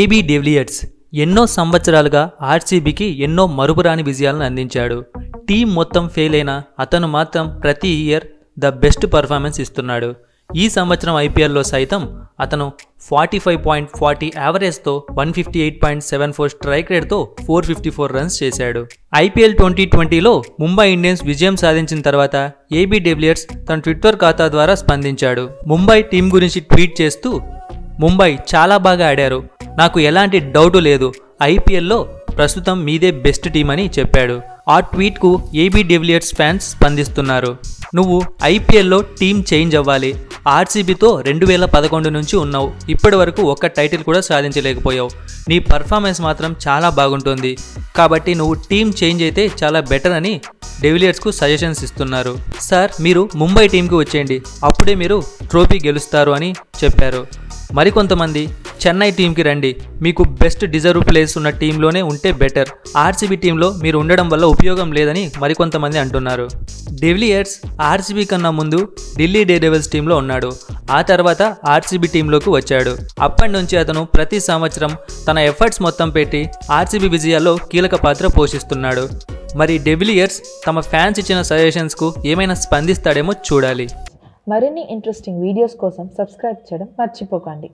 AB de Villiers ఎన్నో సంవత్సరాలుగా ఆర్సీబీకి ఎన్నో మరుపురాని విజయాలను అందించాడు. టీం మొత్తం ఫెయిల్ అయినా అతను మాత్రం ప్రతి ఇయర్ ద బెస్ట్ పర్ఫార్మెన్స్ ఇస్తున్నాడు. ఈ సంవత్సరం ఐపీఎల్లో సైతం అతను forty five point forty యావరేజ్తో one fifty eight point seven four strike రేట్తో four fifty four runs చేశాడు. ఐపీఎల్ ట్వంటీ ట్వంటీలో ముంబై ఇండియన్స్ విజయం సాధించిన తర్వాత ఏబీ డెవిలియర్స్ తన ట్విట్టర్ ఖాతా ద్వారా స్పందించాడు. ముంబై టీం గురించి ట్వీట్ చేస్తూ ముంబై చాలా బాగా ఆడారు. నాకు ఎలాంటి డౌటు లేదు. ఐపీఎల్లో ప్రస్తుతం మీదే బెస్ట్ టీం అని చెప్పాడు. ఆ ట్వీట్కు ఏబీ డెవిలియర్స్ ఫ్యాన్స్ స్పందిస్తున్నారు. నువ్వు ఐపీఎల్లో టీం చేంజ్ అవ్వాలి. ఆర్సీబీతో రెండు వేల పదకొండు నుంచి ఉన్నావు. ఇప్పటి వరకు ఒక్క టైటిల్ కూడా సాధించలేకపోయావు. నీ పర్ఫార్మెన్స్ మాత్రం చాలా బాగుంటుంది. కాబట్టి నువ్వు టీం చేంజ్ అయితే చాలా బెటర్ అని డెవిలియర్స్కు సజెషన్స్ ఇస్తున్నారు. సార్ మీరు ముంబై టీంకి వచ్చేయండి. అప్పుడే మీరు ట్రోఫీ గెలుస్తారు అని చెప్పారు. మరికొంతమంది చెన్నై టీంకి రండి. మీకు బెస్ట్ డిజర్వ్ ప్లేస్ ఉన్న టీంలోనే ఉంటే బెటర్. ఆర్సీబీ టీంలో మీరు ఉండడం వల్ల ఉపయోగం లేదని మరికొంతమంది అంటున్నారు. డెవిలియర్స్ ఆర్సీబీ కన్నా ముందు ఢిల్లీ డే డెవిల్స్ టీంలో ఉన్నాడు. ఆ తర్వాత ఆర్సీబీ టీంలోకి వచ్చాడు. అప్పటి నుంచి అతను ప్రతి సంవత్సరం తన ఎఫర్ట్స్ మొత్తం పెట్టి ఆర్సీబీ విజయాల్లో కీలక పాత్ర పోషిస్తున్నాడు. మరి డెవిలియర్స్ తమ ఫ్యాన్స్ ఇచ్చిన సజెషన్స్కు ఏమైనా స్పందిస్తాడేమో చూడాలి. మరిన్ని ఇంట్రెస్టింగ్ వీడియోస్ కోసం సబ్స్క్రైబ్ చేయడం మర్చిపోకండి.